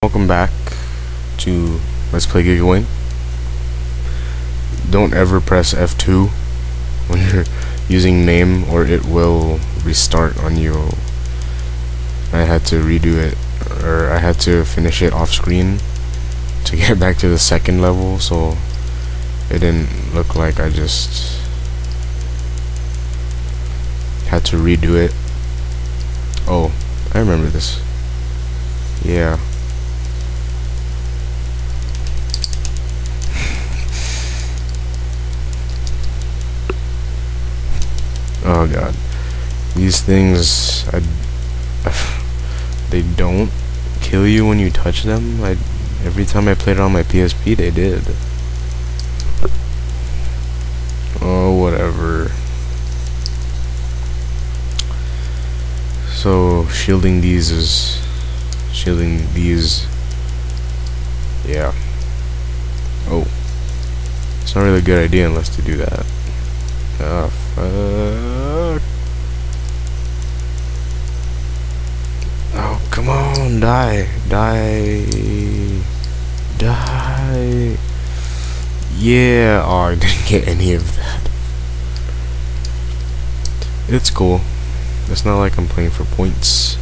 Welcome back to Let's Play Giga Wing. Don't ever press F2 when you're using MAME or it will restart on you. I had to redo it, or I had to finish it off screen to get back to the second level so it didn't look like I just had to redo it. Oh, I remember this. Yeah. Oh god. These things, I, they don't kill you when you touch them. I, every time I played it on my PSP, they did. Oh, whatever. So, shielding these is... Shielding these... Yeah. Oh. It's not really a good idea unless to do that. Oh, die. Die. Die. Yeah. Oh, I didn't get any of that. It's cool. It's not like I'm playing for points.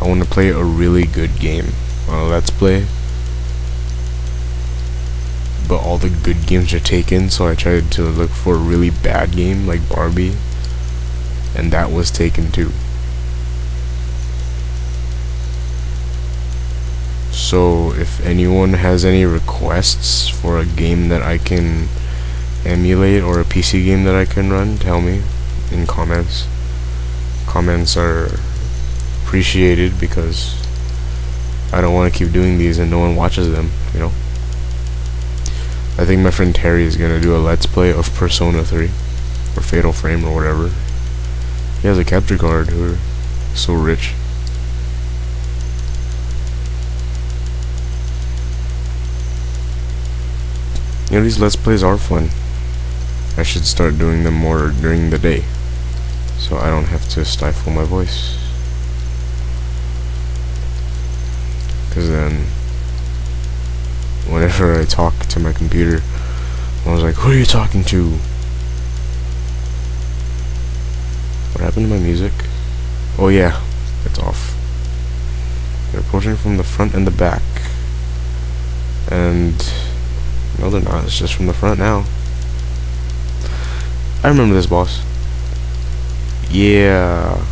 I want to play a really good game on a Let's Play but all the good games are taken so I tried to look for a really bad game like Barbie and that was taken too. So if anyone has any requests for a game that I can emulate or a PC game that I can run tell me in comments. Comments are appreciated because I don't want to keep doing these and no one watches them you know? I think my friend Terry is gonna do a let's play of Persona 3 or Fatal Frame or whatever. He has a capture card. We're so rich. You know these let's plays are fun. I should start doing them more during the day, so I don't have to stifle my voice. Cause then whenever I talk to my computer, I was like, who are you talking to? What happened to my music? Oh yeah, it's off. They're approaching from the front and the back. And, no they're not, it's just from the front now. I remember this boss. Yeah.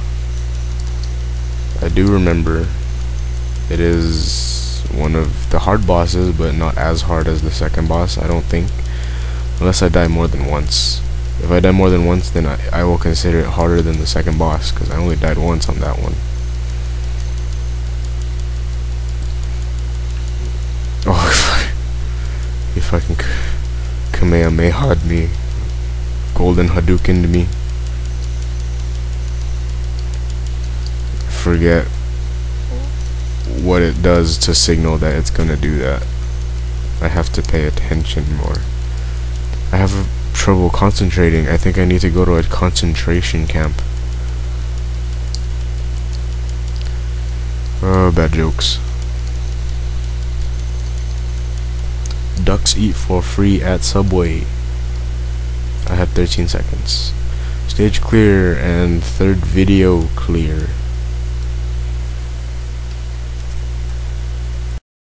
I do remember. It is one of the hard bosses, but not as hard as the second boss, I don't think. Unless I die more than once. If I die more than once, then I, I will consider it harder than the second boss, because I only died once on that one. Oh, if I, if I can Kamehameha me, Golden Hadouken to me. Forget what it does to signal that it's gonna do that. I have to pay attention more. I have trouble concentrating. I think I need to go to a concentration camp. Oh, bad jokes. Ducks eat for free at Subway. I have 13 seconds. Stage clear and third video clear.